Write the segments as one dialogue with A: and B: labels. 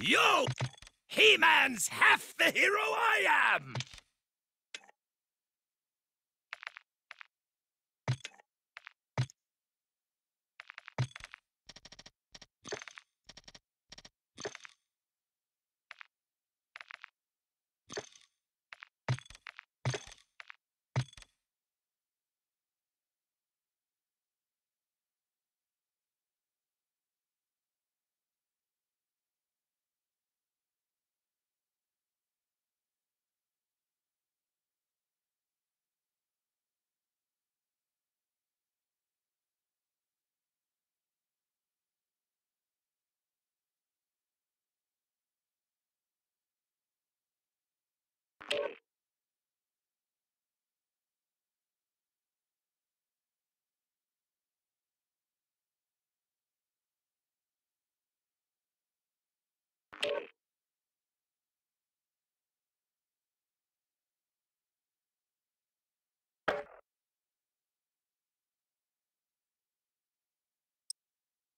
A: Yo! He-Man's half the hero I am!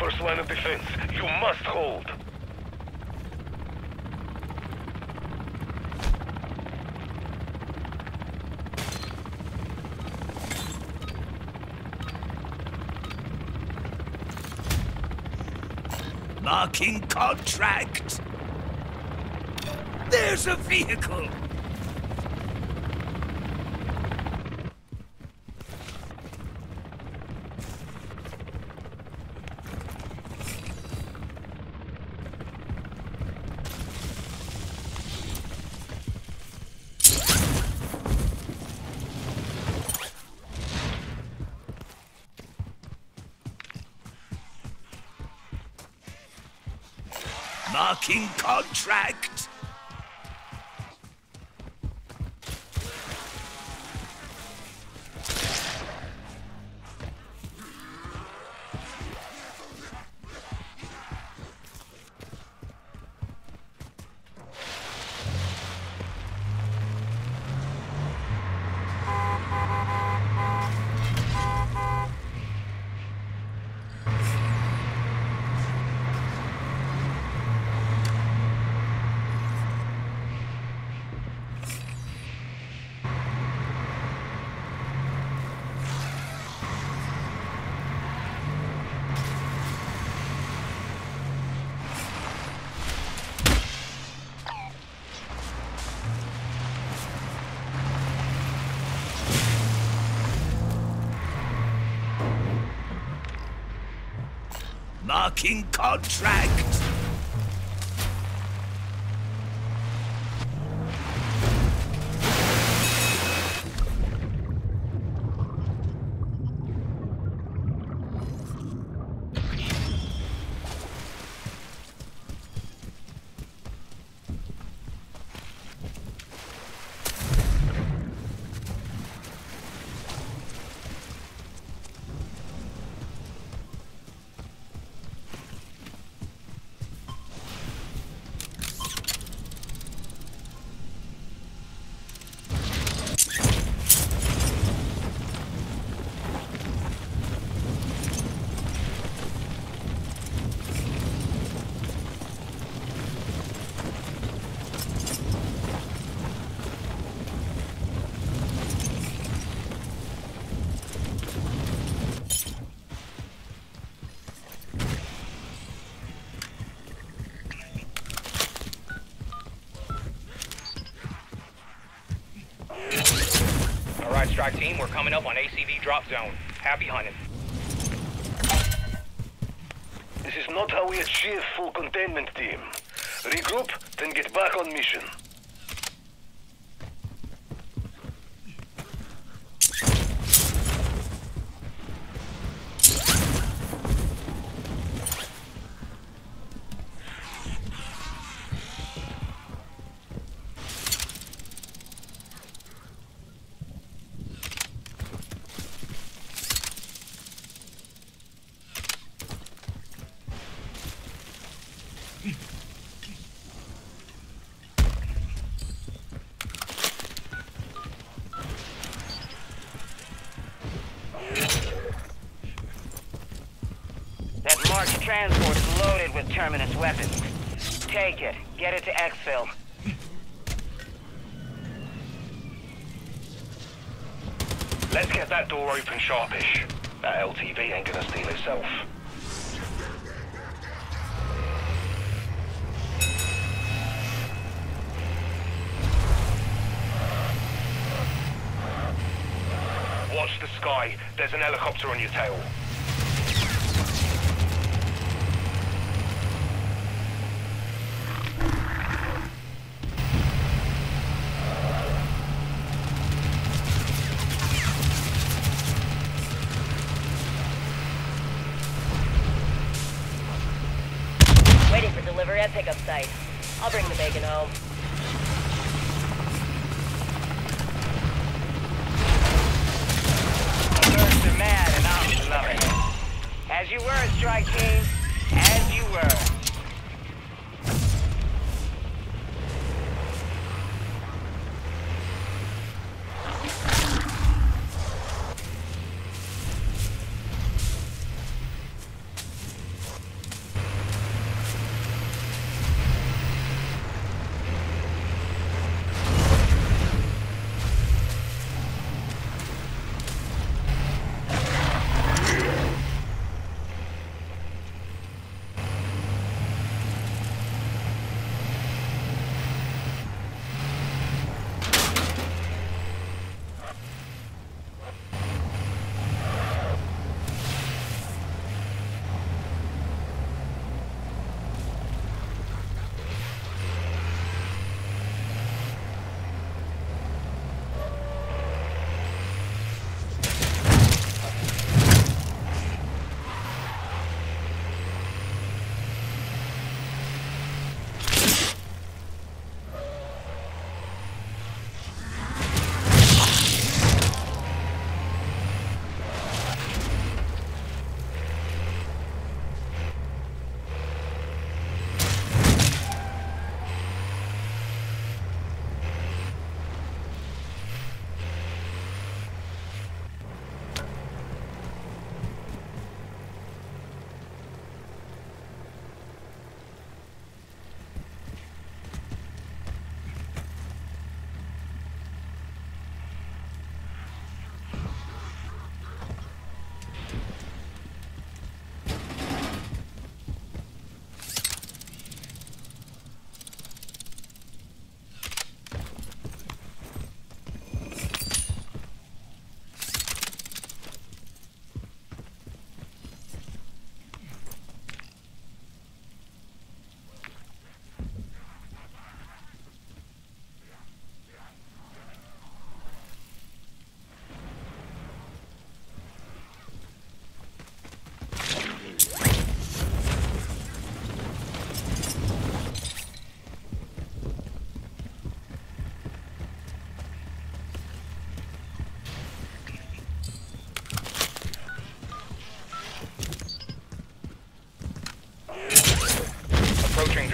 B: first line of defense. You must hold.
A: Marking contract! There's a vehicle! Marking contract! Marking contract!
C: Team, we're coming up on ACV drop zone. Happy hunting.
B: This is not how we achieve full containment, team. Regroup, then get back on mission.
D: That March transport's loaded with Terminus weapons. Take it. Get it to exfil.
B: Let's get that door open sharpish. That LTV ain't gonna steal itself. Watch the sky. There's an helicopter on your tail.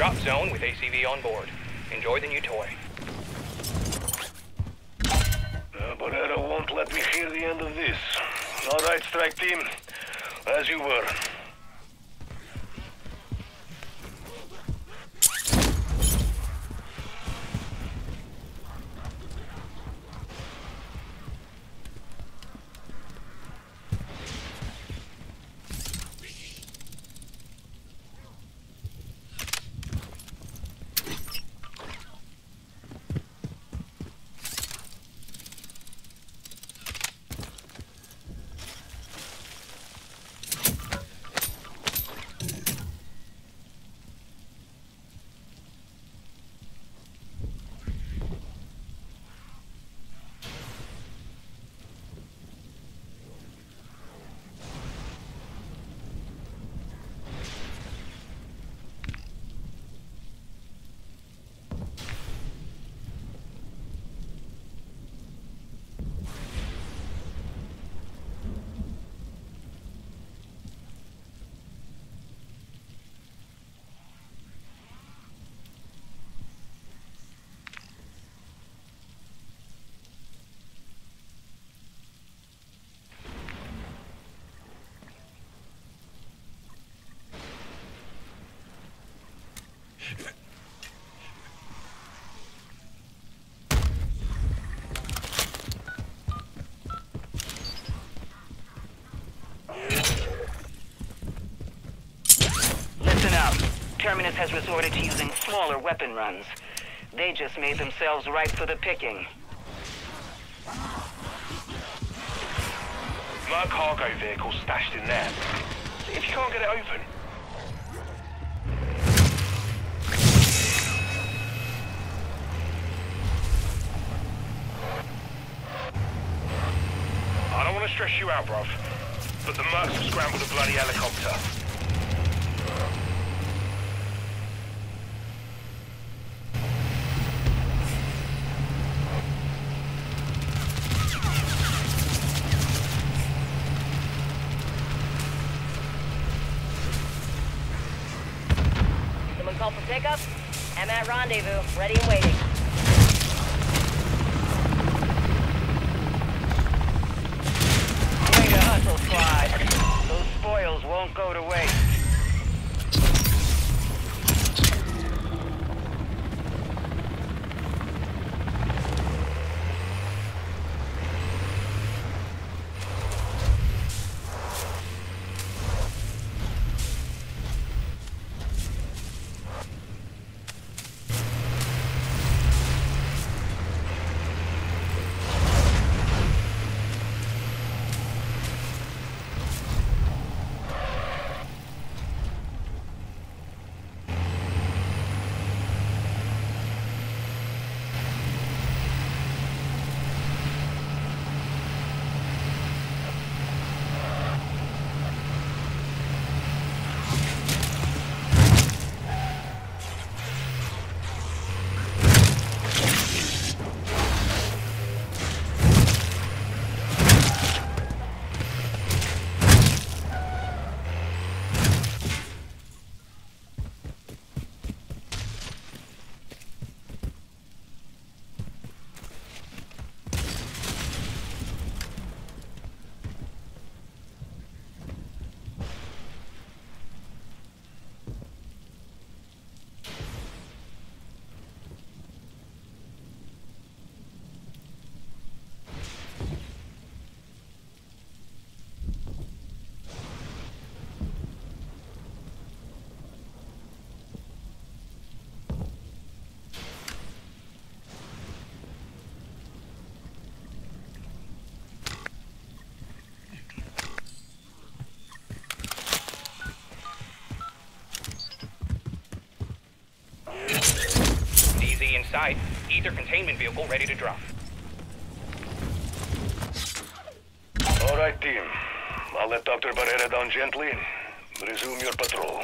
C: Drop zone with ACV on board. Enjoy the new toy.
B: Uh, Barrera won't let me hear the end of this. All right, strike team. As you were. Listen up.
D: Terminus has resorted to using smaller weapon runs. They just made themselves ripe for the picking.
E: No cargo vehicle stashed in there. If you can't get it open, stress you out, bruv, but the mercs have scrambled a bloody helicopter.
F: Someone call for pickup? I'm at rendezvous, ready and waiting.
C: DZ in sight. Ether containment vehicle ready to drop.
E: All right, team. I'll let Dr. Barrera down gently. Resume your patrol.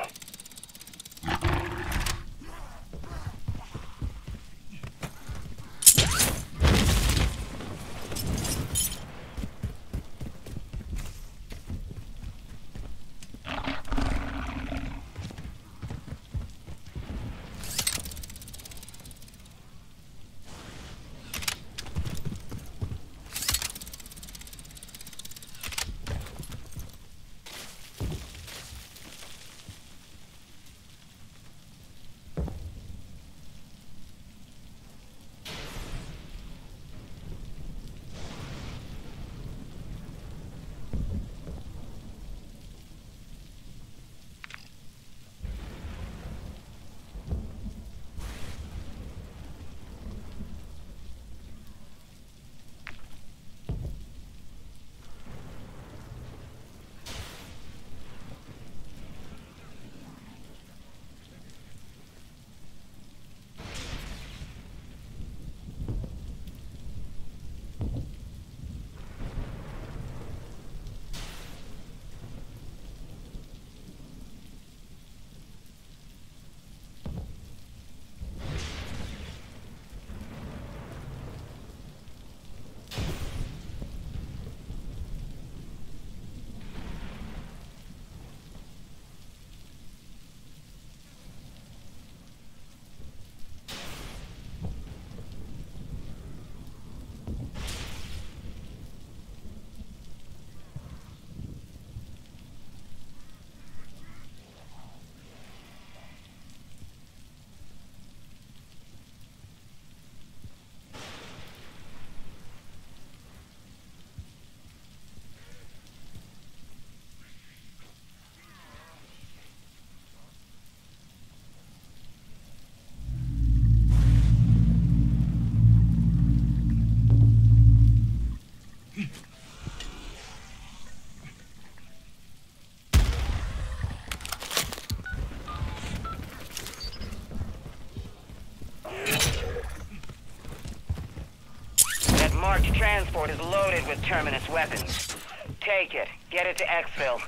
D: Transport is loaded with Terminus weapons. Take it. Get it to exfil.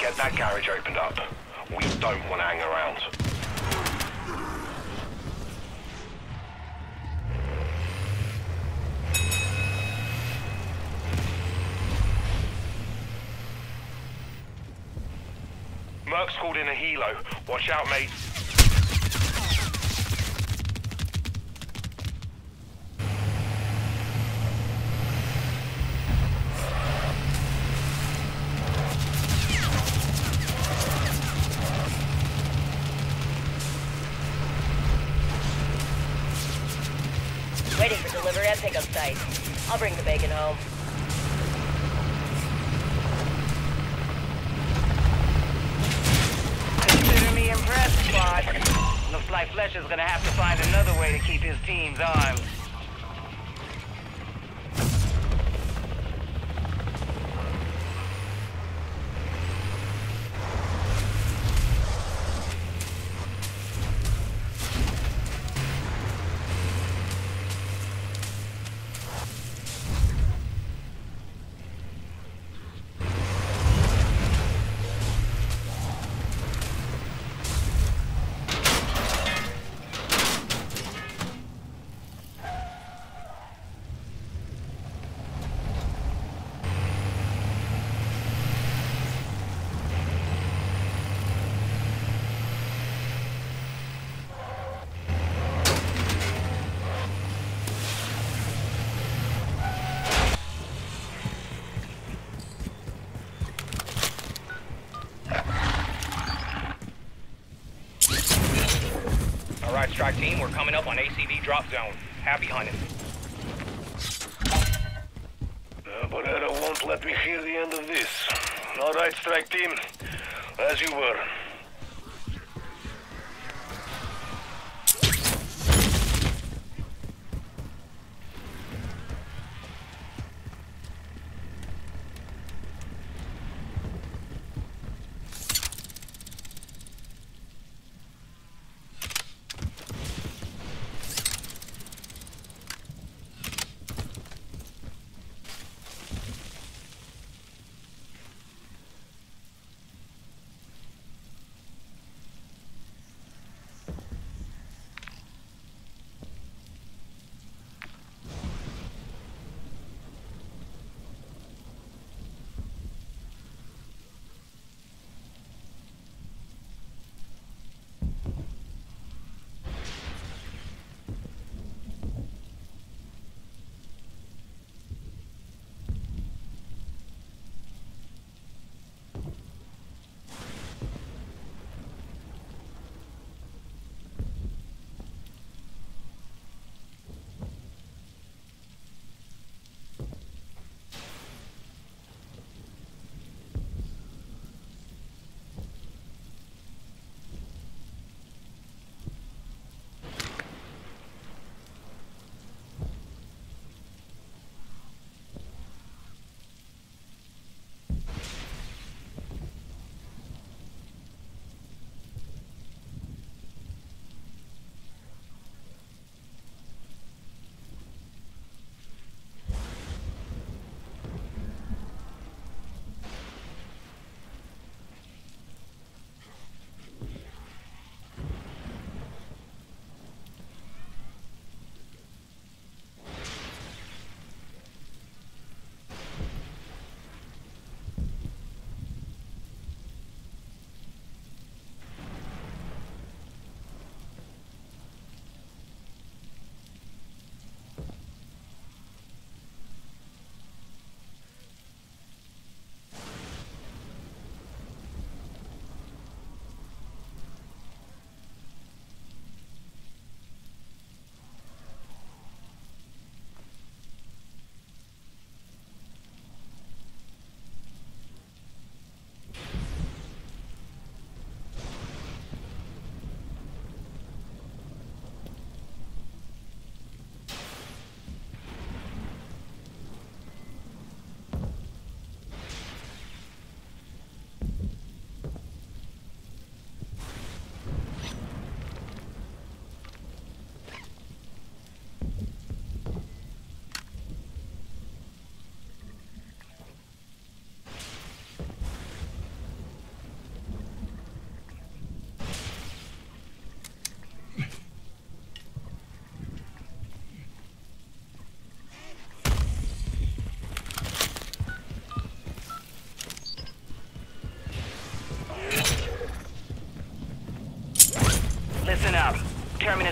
E: Get that garage opened up. We don't want to hang around. Merc's called in a helo. Watch out, mate.
C: Team, we're coming up on ACV drop zone. Happy hunting.
E: Uh, Barrera won't let me hear the end of this. All right, strike team. As you were.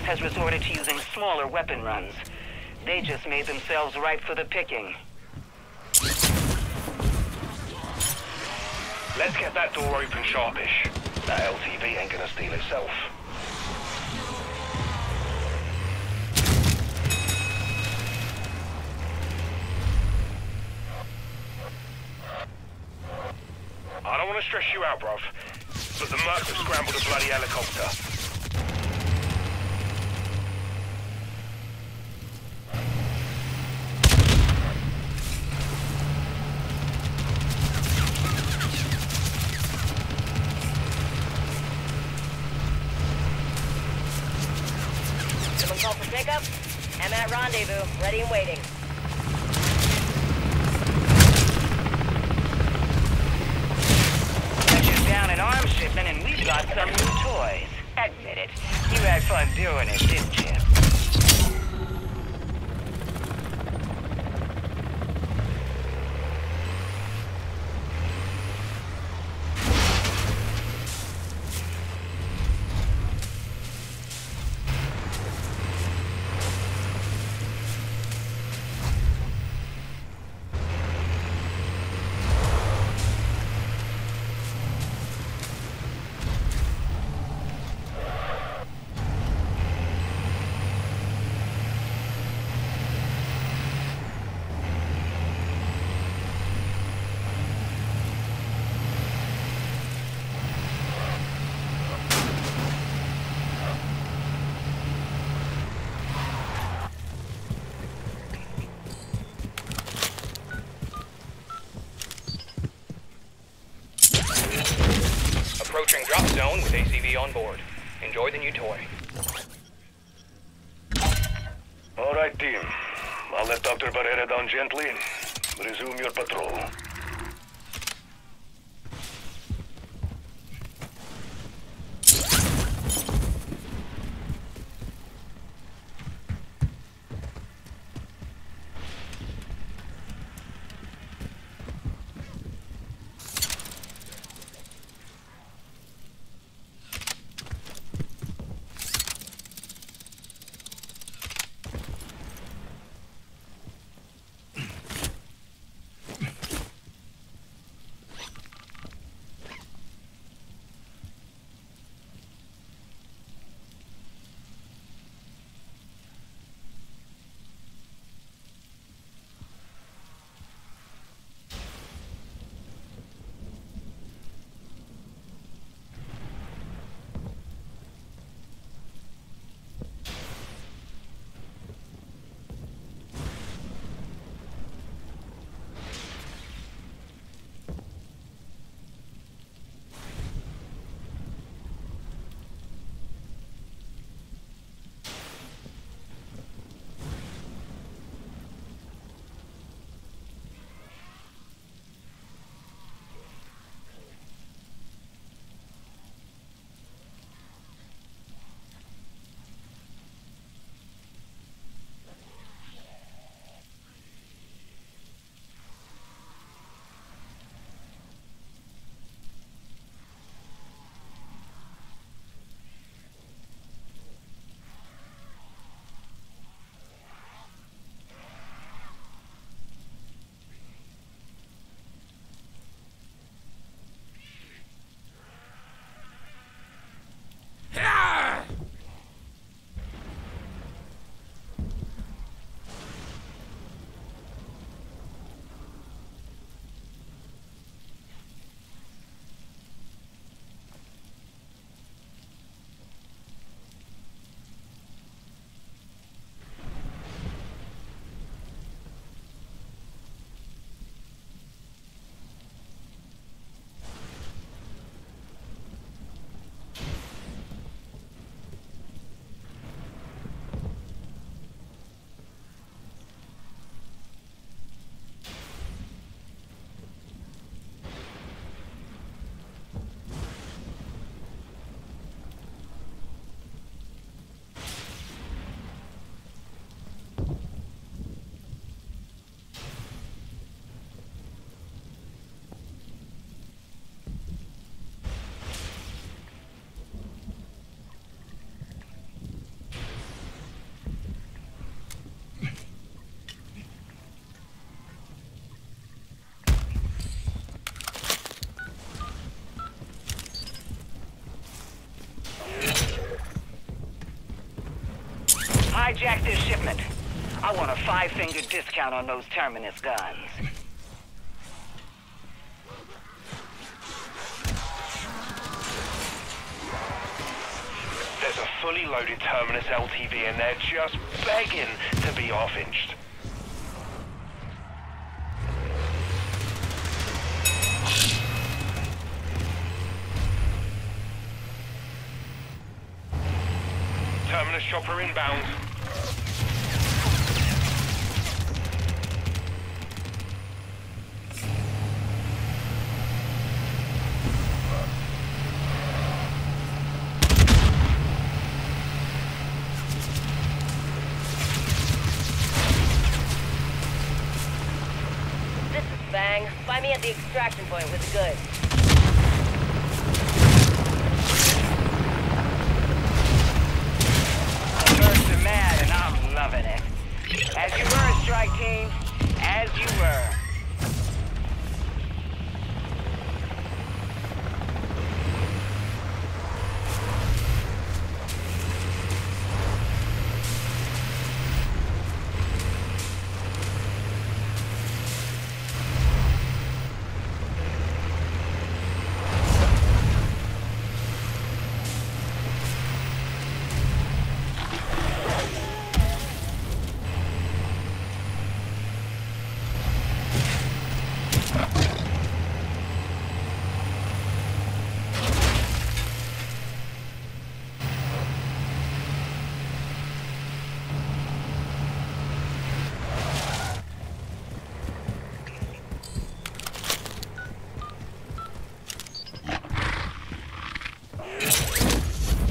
D: Has resorted to using smaller weapon runs. They just made themselves ripe for the picking.
E: Let's get that door open sharpish. That LTV ain't gonna steal itself. I don't want to stress you out, bruv, but the Mercs have scrambled a bloody helicopter.
F: Someone call for pickup? I'm at rendezvous, ready and waiting.
D: Got you down an arms shipment and we've got some new toys. Admit it. You had fun doing it, didn't you?
C: Approaching drop zone with ACV on board. Enjoy the new toy.
D: Shipment. I want a five-finger discount on those Terminus guns.
E: There's a fully loaded Terminus LTV and they're just begging to be off-inched. Terminus chopper inbound.
F: This is Fang. Find me at the extraction point with the goods.
D: First to mad, and I'm loving it. As you were, strike team. As you were.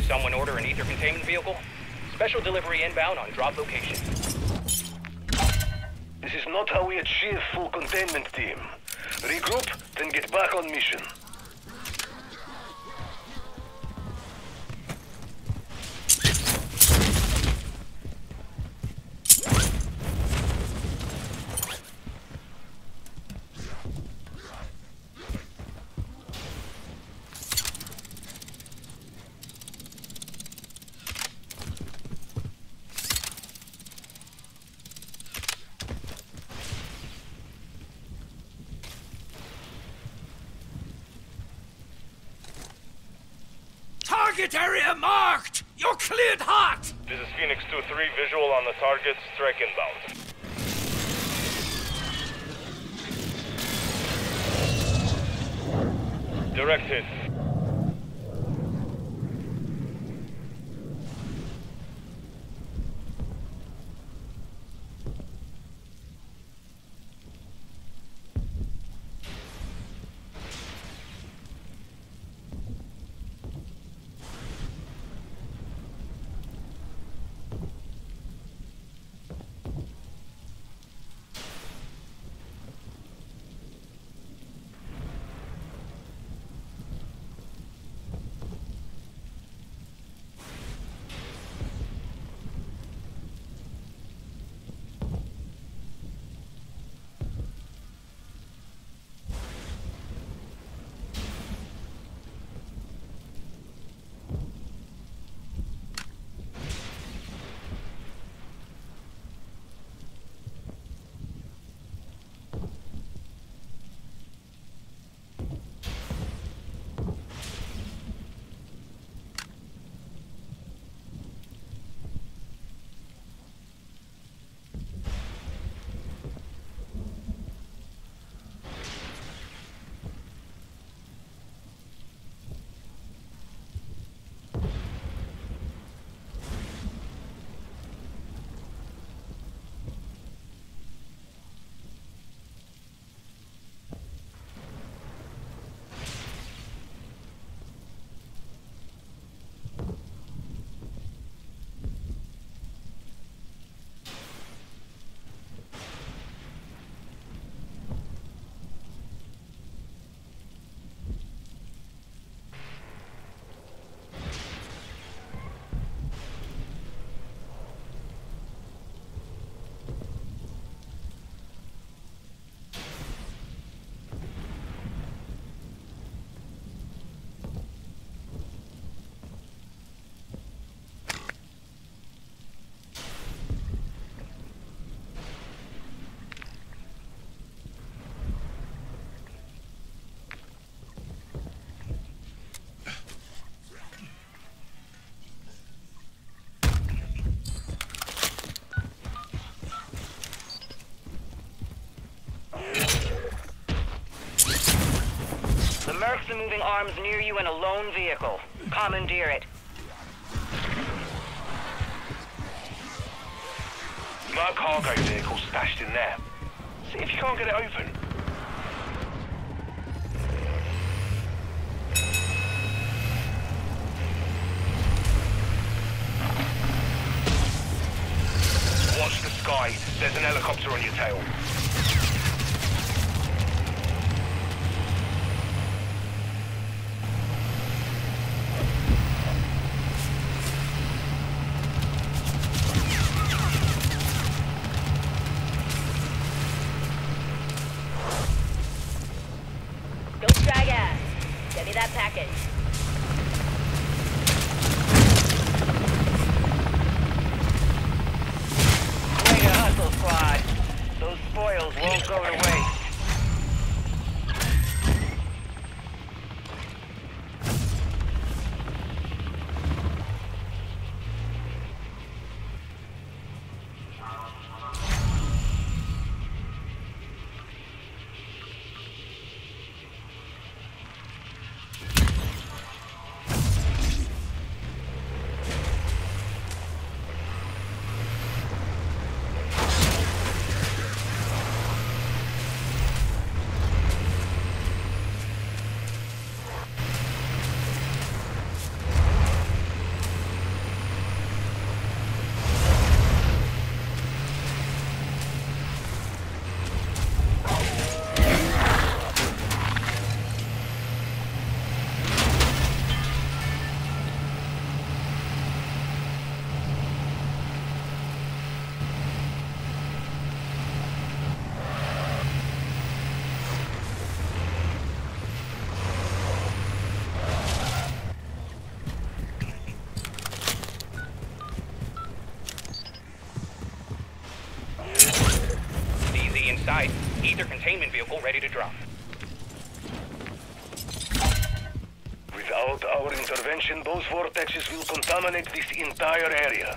C: Someone order an ether containment vehicle? Special delivery inbound on drop location.
E: This is not how we achieve full containment, team. Regroup, then get back on mission.
A: Target area marked! You're cleared hot!
E: This is Phoenix 2-3, visual on the target, strike inbound. Direct hit.
D: Moving arms near you in a lone vehicle. Commandeer it.
E: Mark cargo vehicle stashed in there. See if you can't get it open. Watch the sky. There's an helicopter on your tail.
C: Containment vehicle ready to drop.
E: Without our intervention, those vortexes will contaminate this entire area.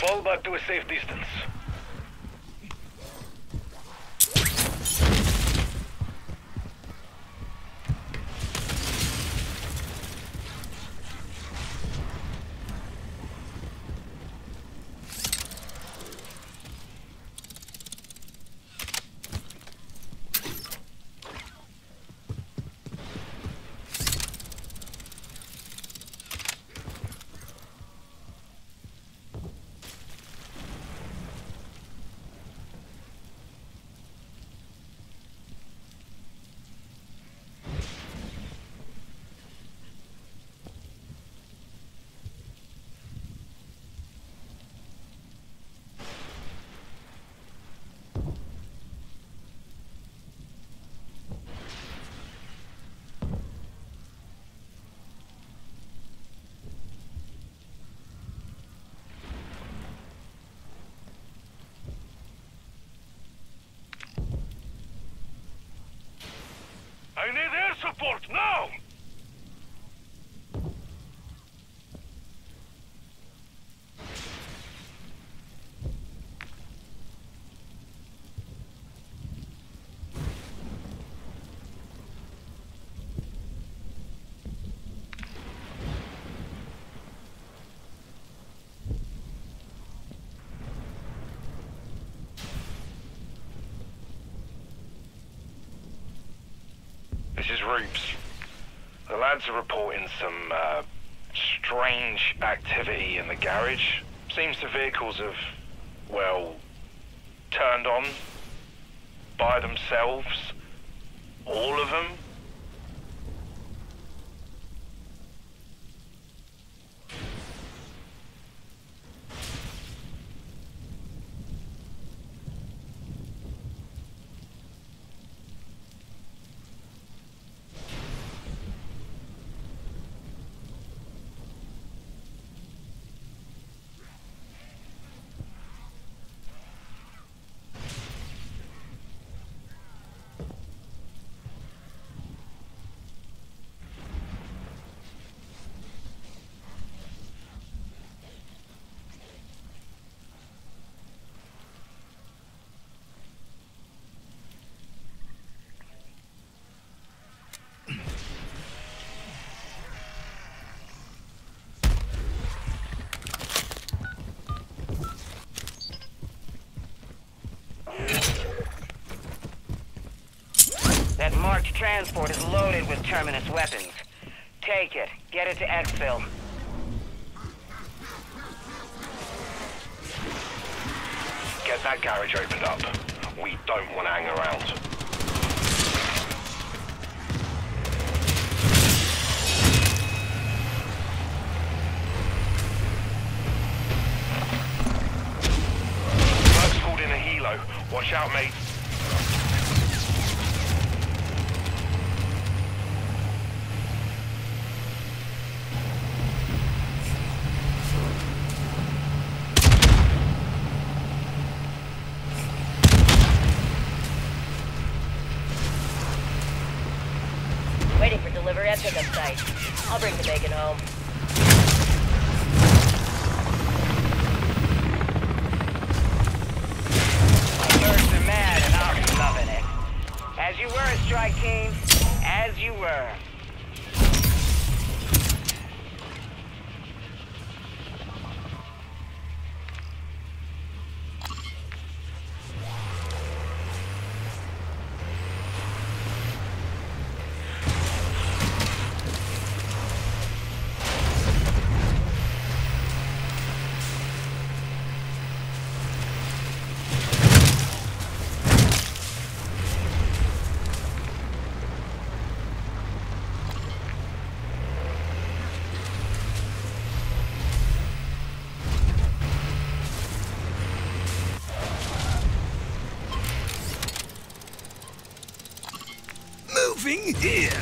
E: Fall back to a safe distance. I need air support now! This is Roops. The lads are reporting some uh, strange activity in the garage. Seems the vehicles have, well, turned on by themselves. All of them.
D: Marked transport is loaded with Terminus weapons. Take it. Get it to exfil.
E: Get that garage opened up. We don't want to hang around. Merc's called in a helo. Watch out, mate.
F: Waiting for delivery at pickup site. I'll bring the bacon home.
D: Birds are mad and I'm loving it. As you were, strike team. As you were.
A: Moving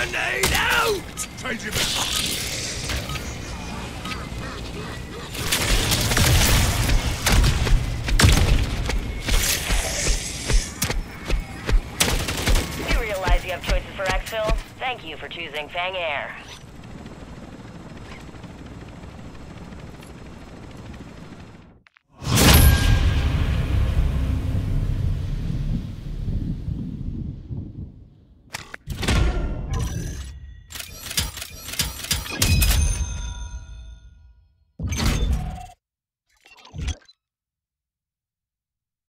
A: grenade out! Change him
F: You realize you have choices for exfil? Thank you for choosing Fang Air.